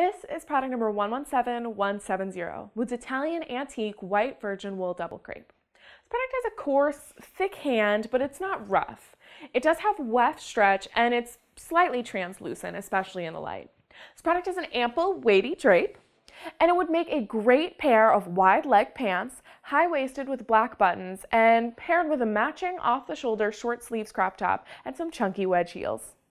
This is product number 117170, Mood's Italian Antique White Virgin Wool Double Crepe. This product has a coarse, thick hand, but it's not rough. It does have weft stretch and it's slightly translucent, especially in the light. This product has an ample, weighty drape, and it would make a great pair of wide leg pants, high-waisted with black buttons, and paired with a matching off-the-shoulder short sleeves crop top and some chunky wedge heels.